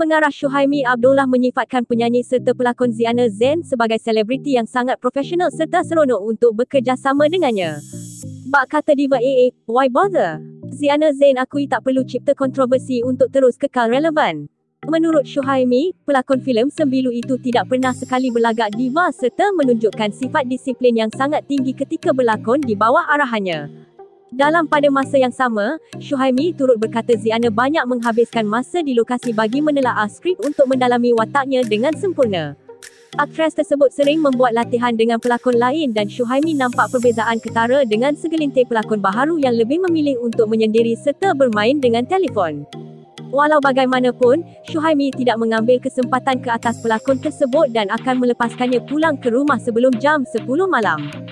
Pengarah Syuhaimi Abdullah menyifatkan penyanyi serta pelakon Ziana Zain sebagai selebriti yang sangat profesional serta seronok untuk bekerjasama dengannya. Bak kata diva AA, why bother? Ziana Zain akui tak perlu cipta kontroversi untuk terus kekal relevan. Menurut Syuhaimi, pelakon filem sembilu itu tidak pernah sekali berlagak diva serta menunjukkan sifat disiplin yang sangat tinggi ketika berlakon di bawah arahannya. Dalam pada masa yang sama, Syuhaimi turut berkata Ziana banyak menghabiskan masa di lokasi bagi menelaah skrip untuk mendalami wataknya dengan sempurna. Aktris tersebut sering membuat latihan dengan pelakon lain dan Syuhaimi nampak perbezaan ketara dengan segelintir pelakon baharu yang lebih memilih untuk menyendiri serta bermain dengan telefon. Walau bagaimanapun, Syuhaimi tidak mengambil kesempatan ke atas pelakon tersebut dan akan melepaskannya pulang ke rumah sebelum jam 10 malam.